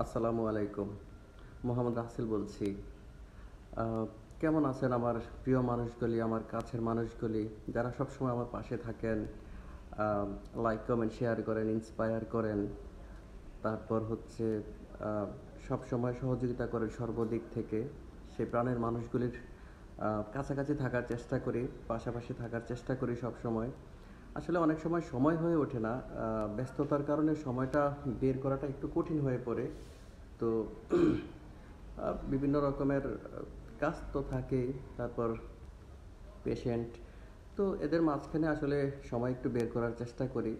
আসসালামু আলাইকুম। মোহাম্মদ রাসেল বলছি। কেমন আছেন আমার প্রিয় মানুষগুলি, আমার কাছের মানুষগুলি? যারা সবসময় আমার পাশে থাকেন লাইক কমেন্ট শেয়ার করেন ইন্সপায়ার করেন। তারপর হচ্ছে সবসময় সহযোগিতা করেন সর্বদিক থেকে। সেই প্রাণের মানুষগুলির কাছাকাছি থাকার চেষ্টা করি, পাশাপাশি থাকার চেষ্টা করি সব সময় আসলে অনেক সময় সময় হয়ে ওঠে না ব্যস্ততার কারণে সময়টা বের করাটা একটু কঠিন হয়ে পড়ে। তো বিভিন্ন রকমের কাজ তো থাকেই তারপর পেশেন্ট তো এদের মাঝখানে আসলে সময় একটু বের করার চেষ্টা করি।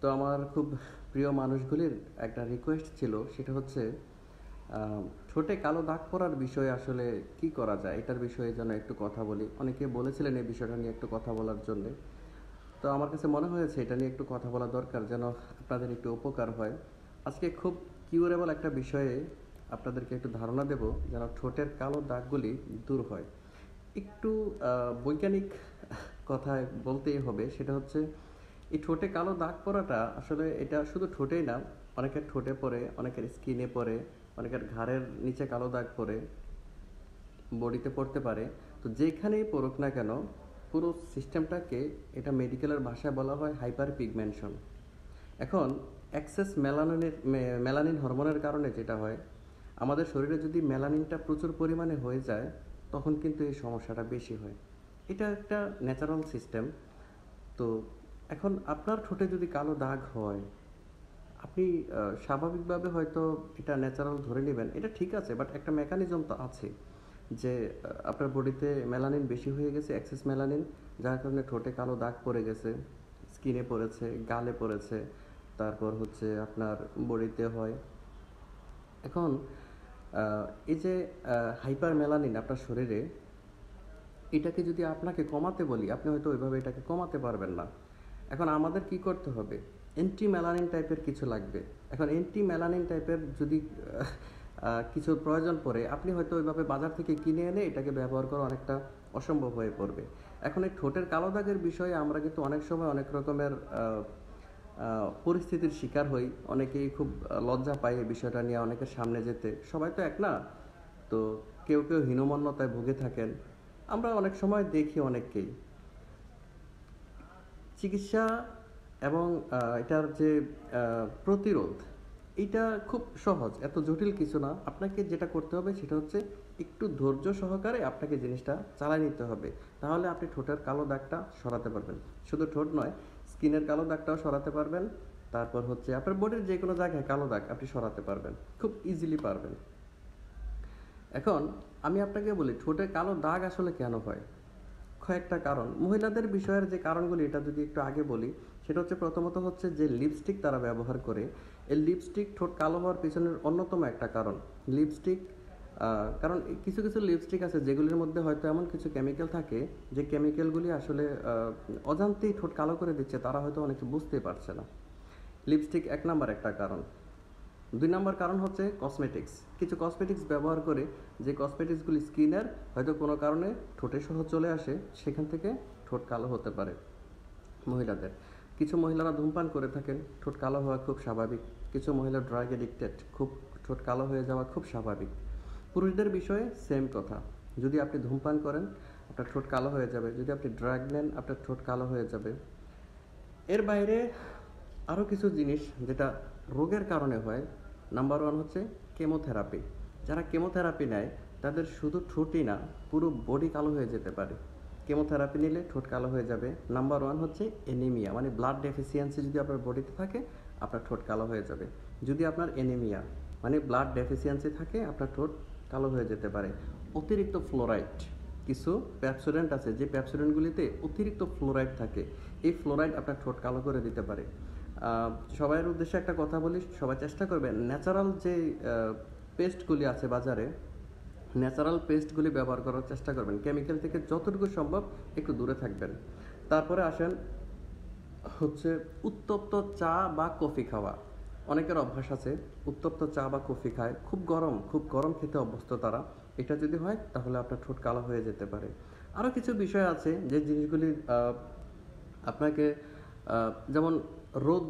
তো আমার খুব প্রিয় মানুষগুলির একটা রিকোয়েস্ট ছিল, সেটা হচ্ছে ঠোঁটে কালো দাগ পড়ার বিষয়ে আসলে কি করা যায়? এটার বিষয়ে যেন একটু কথা বলি। অনেকে বলেছিলেন এই বিষয়টা নিয়ে একটু কথা বলার জন্যে। তো আমার কাছে মনে হয়েছে এটা নিয়ে একটু কথা বলা দরকার যেন আপনাদের একটু উপকার হয়। আজকে খুব কিউরেবল একটা বিষয়ে আপনাদেরকে একটু ধারণা দেব যেন ঠোঁটের কালো দাগগুলি দূর হয়। একটু বৈজ্ঞানিক কথায় বলতেই হবে, সেটা হচ্ছে এই ঠোঁটে কালো দাগ পড়াটা আসলে এটা শুধু ঠোঁটেই না, অনেকের ঠোঁটে পড়ে, অনেকের স্কিনে পড়ে, অনেকের ঘাড়ের নিচে কালো দাগ পড়ে, বডিতে পড়তে পারে। তো যেখানেই পড়ুক না কেন পুরো সিস্টেমটাকে এটা মেডিকেলের ভাষায় বলা হয় হাইপার পিগমেন্টন এখন অ্যাক্সেস মেলানিনের মেলানিন হরমোনের কারণে যেটা হয়, আমাদের শরীরে যদি মেলানিনটা প্রচুর পরিমাণে হয়ে যায়, তখন কিন্তু এই সমস্যাটা বেশি হয়। এটা একটা ন্যাচারাল সিস্টেম তো এখন আপনার ঠোঁটে যদি কালো দাগ হয়, আপনি স্বাভাবিকভাবে হয়তো এটা ন্যাচারাল ধরে নেবেন। এটা ঠিক আছে বাট একটা মেকানিজম তো আছে। যে আপনার বডিতে মেলানিন বেশি হয়ে গেছে অ্যাক্সেস মেলানিন, যার কারণে ঠোঁটে কালো দাগ পড়ে গেছে স্কিনে পড়েছে, গালে পড়েছে, তারপর হচ্ছে আপনার বডিতে হয়। এখন এই যে হাইপার মেলানিন আপনার শরীরে, এটাকে যদি আপনাকে কমাতে বলি, আপনি হয়তো ওইভাবে এটাকে কমাতে পারবেন না। এখন আমাদের কি করতে হবে? অ্যান্টি মেলানিন টাইপের কিছু লাগবে। এখন অ্যান্টি মেলানিন টাইপের যদি কিছুর প্রয়োজন পড়ে, আপনি হয়তো ওইভাবে বাজার থেকে কিনে এনে এটাকে ব্যবহার করা অনেকটা অসম্ভব হয়ে পড়বে। এখন এই ঠোঁটের কালো দাগের বিষয়ে আমরা কিন্তু অনেক সময় অনেক রকমের পরিস্থিতির শিকার হই। অনেকেই খুব লজ্জা পায় এই বিষয়টা নিয়ে অনেকের সামনে যেতে। সবাই তো এক না? তো কেউ কেউ হীনমন্যতায় ভুগে থাকেন। আমরা অনেক সময় দেখি অনেককেই। চিকিৎসা এবং এটার যে প্রতিরোধ এটা খুব সহজ, এত জটিল কিছু না। আপনাকে যেটা করতে হবে সেটা হচ্ছে একটু ধৈর্য সহকারে আপনাকে জিনিসটা চালাই নিতে হবে। তাহলে আপনি ঠোঁটের কালো দাগটা সরাতে পারবেন। শুধু ঠোঁট নয়, স্কিনের কালো দাগটাও সরাতে পারবেন। তারপর হচ্ছে আপনার বডির যে কোনো জায়গায় কালো দাগ আপনি সরাতে পারবেন। খুব ইজিলি পারবেন। এখন আমি আপনাকে বলি, ঠোঁটে কালো দাগ আসলে কেন হয়? কয়েকটা কারণ। মহিলাদের বিষয়ের যে কারণগুলি, এটা যদি একটু আগে বলি সেটা হচ্ছে প্রথমত হচ্ছে যে লিপস্টিক তারা ব্যবহার করে। এই লিপস্টিক ঠোঁট কালো হওয়ার পিছনের অন্যতম একটা কারণ। লিপস্টিক কারণ কিছু কিছু লিপস্টিক আছে যেগুলির মধ্যে হয়তো এমন কিছু কেমিক্যাল থাকে যে কেমিক্যালগুলি আসলে অজান্তেই ঠোঁট কালো করে দিচ্ছে, তারা হয়তো অনেকে বুঝতেই পারছে না। লিপস্টিক এক নাম্বার একটা কারণ। দুই নম্বর কারণ হচ্ছে কসমেটিক্স কিছু কসমেটিক্স ব্যবহার করে যে কসমেটিক্সগুলি স্কিনের, হয়তো কোনো কারণে ঠোঁটে সহ চলে আসে, সেখান থেকে ঠোঁট কালো হতে পারে মহিলাদের। কিছু মহিলারা ধূমপান করে থাকেন, ঠোঁট কালো হওয়া খুব স্বাভাবিক। কিছু মহিলা ড্রাগ এডিক্টেড খুব ঠোঁট কালো হয়ে যাওয়া খুব স্বাভাবিক। পুরুষদের বিষয়ে সেম কথা। যদি আপনি ধূমপান করেন, আপনার ঠোঁট কালো হয়ে যাবে। যদি আপনি ড্রাগ নেন, আপনার ঠোঁট কালো হয়ে যাবে। এর বাইরে আরও কিছু জিনিস যেটা রোগের কারণে হয়। নাম্বার ওয়ান হচ্ছে কেমোথেরাপি যারা কেমোথেরাপি নেয়, তাদের শুধু ঠোঁটই না, পুরো বডি কালো হয়ে যেতে পারে। কেমোথেরাপি নিলে ঠোঁট কালো হয়ে যাবে। নাম্বার ওয়ান হচ্ছে এনিমিয়া মানে ব্লাড ডেফিসিয়েন্সি যদি আপনার বডিতে থাকে, আপনার ঠোঁট কালো হয়ে যাবে। যদি আপনার এনিমিয়া মানে ব্লাড ডেফিসিয়েন্সি থাকে, আপনার ঠোঁট কালো হয়ে যেতে পারে। অতিরিক্ত ফ্লোরাইড কিছু প্যাপসোডেন্ট আছে, যে প্যাপসোডেন্টগুলিতে অতিরিক্ত ফ্লোরাইড থাকে, এই ফ্লোরাইড আপনার ঠোঁট কালো করে দিতে পারে। সবাইয়ের উদ্দেশ্যে একটা কথা বলি, সবাই চেষ্টা করবেন ন্যাচারাল যে পেস্টগুলি আছে বাজারে ন্যাচারাল পেস্টগুলি ব্যবহার করার চেষ্টা করবেন। কেমিক্যাল থেকে যতটুকু সম্ভব একটু দূরে থাকবেন। তারপরে আসেন হচ্ছে উত্তপ্ত চা বা কফি খাওয়া। অনেকের অভ্যাস আছে, উত্তপ্ত চা বা কফি খায়। খুব গরম খুব গরম খেতে অভ্যস্ত তারা। এটা যদি হয়, তাহলে আপনার ঠোঁট কালো হয়ে যেতে পারে। আরও কিছু বিষয় আছে যে জিনিসগুলি আপনাকে যেমন রোদ,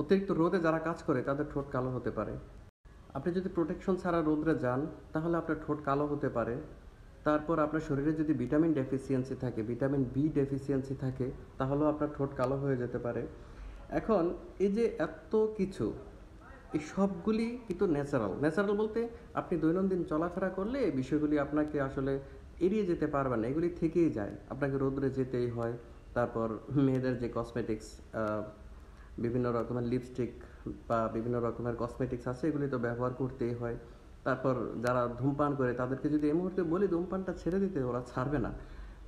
অতিরিক্ত রোদে যারা কাজ করে, তাদের ঠোঁট কালো হতে পারে। আপনি যদি প্রোটেকশন ছাড়া রোদ্রে যান, তাহলে আপনার ঠোঁট কালো হতে পারে। তারপর আপনার শরীরে যদি ভিটামিন ডেফিসিয়েন্সি থাকে ভিটামিন বি ডেফিসিয়েন্সি থাকে, তাহলেও আপনার ঠোঁট কালো হয়ে যেতে পারে। এখন, এই যে এত কিছু, এই সবগুলি কিন্তু ন্যাচারাল ন্যাচারাল বলতে আপনি দৈনন্দিন চলাফেরা করলে এই বিষয়গুলি আপনাকে আসলে এড়িয়ে যেতে পারবেন না, এগুলি থেকেই যায়। আপনাকে রোদ্রে যেতেই হয়। তারপর মেয়েদের যে কসমেটিক্স বিভিন্ন রকমের লিপস্টিক বা বিভিন্ন রকমের কসমেটিক্স আছে, এগুলি তো ব্যবহার করতেই হয়। তারপর যারা ধূমপান করে, তাদেরকে যদি এই মুহূর্তে বলি, ধূমপানটা ছেড়ে দিতে ওরা ছাড়বে না।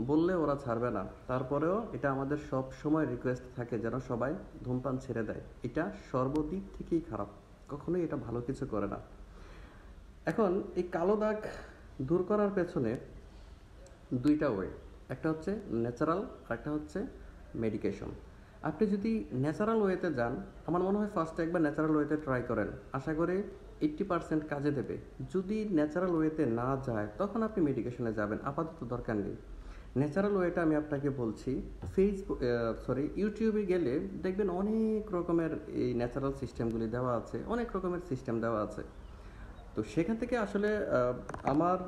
বললে ওরা ছাড়বে না। তারপরেও এটা আমাদের সব সময় রিকোয়েস্ট থাকে যেন সবাই ধূমপান ছেড়ে দেয়। এটা সর্বদিক থেকেই খারাপ। কখনোই এটা ভালো কিছু করে না। এখন এই কালো দাগ দূর করার পেছনে দুইটা ওয়ে একটা হচ্ছে ন্যাচারাল আর একটা হচ্ছে মেডিকেশন আপনি যদি ন্যাচারাল ওয়েতে যান, আমার মনে হয় ফার্স্টে একবার ন্যাচারাল ওয়েতে ট্রাই করেন। আশা করি এইট্টি পার্সেন্ট কাজে দেবে। যদি ন্যাচারাল ওয়েতে না যায়, তখন আপনি মেডিকেশনে যাবেন, আপাতত দরকার নেই। ন্যাচারাল ওয়েটা আমি আপনাকে বলছি ফেসবুক সরি ইউটিউবে গেলে দেখবেন অনেক রকমের এই ন্যাচারাল সিস্টেমগুলি দেওয়া আছে, অনেক রকমের সিস্টেম দেওয়া আছে। তো সেখান থেকে আসলে আমার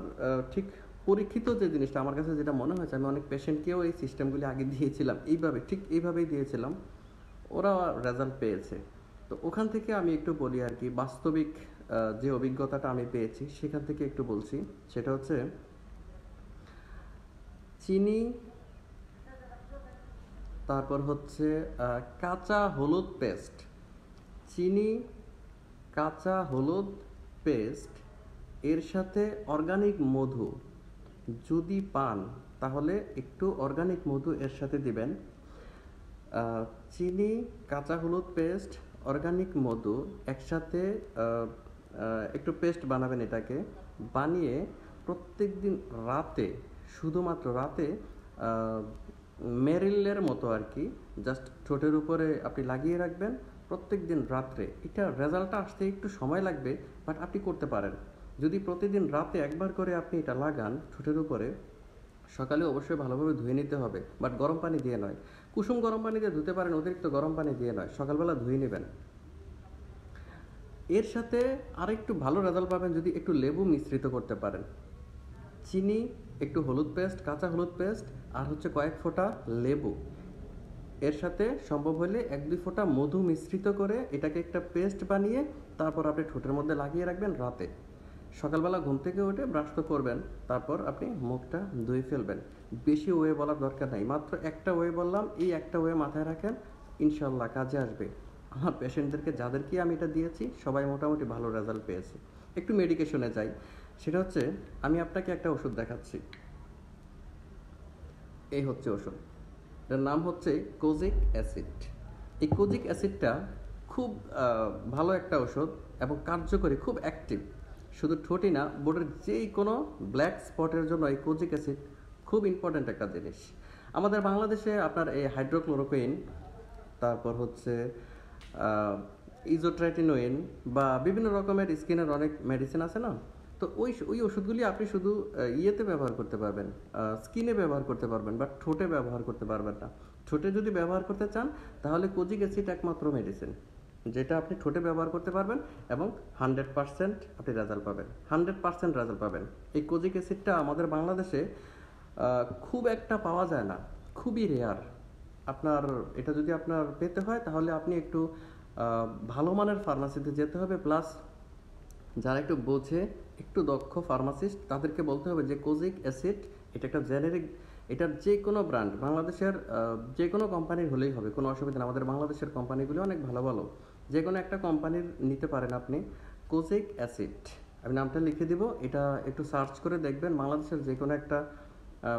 ঠিক পরীক্ষিত যে জিনিসটা, আমার কাছে যেটা মনে হয়েছে, আমি অনেক পেশেন্টকেও এই সিস্টেমগুলি আগে দিয়েছিলাম। এইভাবে, ঠিক এইভাবেই দিয়েছিলাম। ওরা রেজাল্ট পেয়েছে। তো ওখান থেকে আমি একটু বলি আর কি, বাস্তবিক যে অভিজ্ঞতাটা আমি পেয়েছি, সেখান থেকে একটু বলছি। সেটা হচ্ছে, চিনি, তারপর হচ্ছে কাঁচা হলুদ পেস্ট চিনি, কাঁচা হলুদ পেস্ট এর সাথে অর্গানিক মধু। যদি পান, তাহলে একটু অর্গানিক মধু এর সাথে দিবেন। চিনি, কাঁচা হলুদ পেস্ট অর্গানিক মধু একসাথে একটু পেস্ট বানাবেন এটাকে। বানিয়ে প্রত্যেক দিন রাতে, শুধুমাত্র রাতে মেরিলের মতো আর কি জাস্ট ঠোঁটের উপরে আপনি লাগিয়ে রাখবেন। প্রত্যেক দিন রাত্রে, এটা রেজাল্টটা আসতে একটু সময় লাগবে বাট আপনি করতে পারেন। যদি প্রতিদিন রাতে একবার করে আপনি এটা লাগান ঠোঁটের উপরে, সকালে অবশ্যই ভালোভাবে ধুয়ে নিতে হবে। বাট গরম পানি দিয়ে নয়। কুসুম গরম পানি দিয়ে ধুতে পারেন, অতিরিক্ত গরম পানি দিয়ে নয়। সকালবেলা ধুয়ে নেবেন। এর সাথে আর একটু ভালো রেজাল্ট পাবেন যদি একটু লেবু মিশ্রিত করতে পারেন। চিনি, একটু হলুদ পেস্ট কাঁচা হলুদ পেস্ট আর হচ্ছে কয়েক ফোঁটা লেবু। এর সাথে সম্ভব হলে এক দুই ফোঁটা মধু মিশ্রিত করে এটাকে একটা পেস্ট বানিয়ে তারপর আপনি ঠোঁটের মধ্যে লাগিয়ে রাখবেন রাতে। সকালবেলা ঘুম থেকে উঠে ব্রাশ তো করবেন, তারপর আপনি মুখটা ধুয়ে ফেলবেন। বেশি ওয়ে বলার দরকার নাই। মাত্র একটা ওয়ে বললাম, এই একটা ওয়ে মাথায় রাখেন, ইনশাল্লাহ কাজে আসবে। আমার পেশেন্টদেরকে যাদেরকে আমি এটা দিয়েছি, সবাই মোটামুটি ভালো রেজাল্ট পেয়েছে। একটু মেডিকেশনে যাই। সেটা হচ্ছে, আমি আপনাকে একটা ওষুধ দেখাচ্ছি। এই হচ্ছে ওষুধ। এটার নাম হচ্ছে কোজিক অ্যাসিড। এই কোজিক অ্যাসিডটা খুব ভালো একটা ওষুধ এবং কার্যকরী, খুব অ্যাক্টিভ। শুধু ঠোঁটই না, বোর্ডের যেই কোনো ব্ল্যাক স্পটের জন্য এই কোজিক অ্যাসিড খুব ইম্পর্ট্যান্ট একটা জিনিস। আমাদের বাংলাদেশে আপনার এই হাইড্রোক্লোরোকুইন তারপর হচ্ছে ইজোট্রাইটিনোইন বা বিভিন্ন রকমের স্কিনের অনেক মেডিসিন আছে না? তো ওই ওই ওষুধগুলি আপনি শুধু ইয়েতে ব্যবহার করতে পারবেন স্কিনে ব্যবহার করতে পারবেন বা ঠোঁটে ব্যবহার করতে পারবেন না। ঠোঁটে যদি ব্যবহার করতে চান, তাহলে কোজিক অ্যাসিড একমাত্র মেডিসিন যেটা আপনি ঠোঁটে ব্যবহার করতে পারবেন এবং হান্ড্রেড পার্সেন্ট আপনি রেজাল্ট পাবেন। হান্ড্রেড পার্সেন্ট রেজাল্ট পাবেন। এই কোজিক অ্যাসিডটা আমাদের বাংলাদেশে খুব একটা পাওয়া যায় না। খুবই রেয়ার আপনার, এটা যদি আপনার পেতে হয়, তাহলে আপনি একটু ভালো মানের ফার্মাসিতে যেতে হবে। প্লাস যারা একটু বোঝে, একটু দক্ষ ফার্মাসিস্ট তাদেরকে বলতে হবে যে কোজিক অ্যাসিড, এটা একটা জেনেরিক এটার যে কোনো ব্র্যান্ড বাংলাদেশের যে কোনো কোম্পানির হলেই হবে, কোনো অসুবিধা নেই। আমাদের বাংলাদেশের কোম্পানিগুলো অনেক ভালো ভালো। যে কোনো একটা কোম্পানির নিতে পারেন আপনি। কোজিক অ্যাসিড আমি নামটা লিখে দিব। এটা একটু সার্চ করে দেখবেন। বাংলাদেশের যে কোনো একটা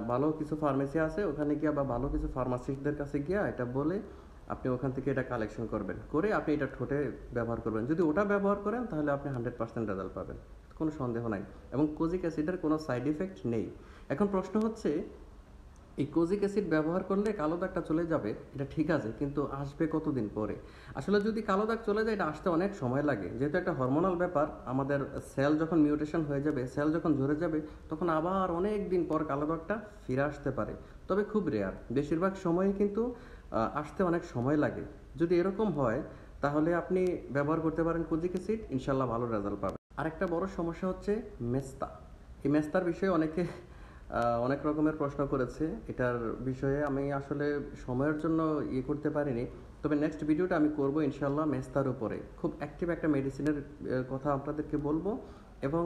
ভালো কিছু ফার্মেসি আছে, ওখানে গিয়ে বা ভালো কিছু ফার্মাসিস্টদের কাছে গিয়ে এটা বলে আপনি ওখান থেকে এটা কালেকশন করবেন। করে আপনি এটা ঠোঁটে ব্যবহার করবেন। যদি ওটা ব্যবহার করেন, তাহলে আপনি হান্ড্রেড পার্সেন্ট রেজাল্ট পাবেন। কোনো সন্দেহ নাই। এবং কোজিক অ্যাসিডের কোনো সাইড ইফেক্ট নেই। এখন প্রশ্ন হচ্ছে এই কোজিক অ্যাসিড ব্যবহার করলে কালো দাগটা চলে যাবে, এটা ঠিক আছে, কিন্তু আসবে কতদিন পরে? আসলে যদি কালো দাগ চলে যায়, এটা আসতে অনেক সময় লাগে। যেহেতু একটা হরমোনাল ব্যাপার, আমাদের সেল যখন মিউটেশন হয়ে যাবে সেল যখন ঝরে যাবে, তখন আবার অনেক দিন পর কালো দাগটা ফিরে আসতে পারে। তবে খুব রেয়ার বেশিরভাগ সময়ই কিন্তু আসতে অনেক সময় লাগে। যদি এরকম হয়, তাহলে আপনি ব্যবহার করতে পারেন কোজিক অ্যাসিড ইনশাল্লাহ ভালো রেজাল্ট পাবেন। আরেকটা বড় সমস্যা হচ্ছে মেস্তা। এই মেস্তার বিষয়ে অনেকে অনেক রকমের প্রশ্ন করেছে। এটার বিষয়ে আমি আসলে সময়ের জন্য ইয়ে করতে পারিনি। তবে নেক্সট ভিডিওটা আমি করব ইনশাল্লাহ মেস্তার উপরে। খুব অ্যাক্টিভ একটা মেডিসিনের কথা আপনাদেরকে বলব এবং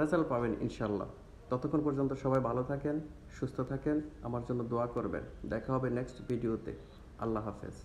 রেজাল্ট পাবেন ইনশাল্লাহ ততক্ষণ পর্যন্ত সবাই ভালো থাকেন, সুস্থ থাকেন, আমার জন্য দোয়া করবেন। দেখা হবে নেক্সট ভিডিওতে আল্লাহ হাফেজ।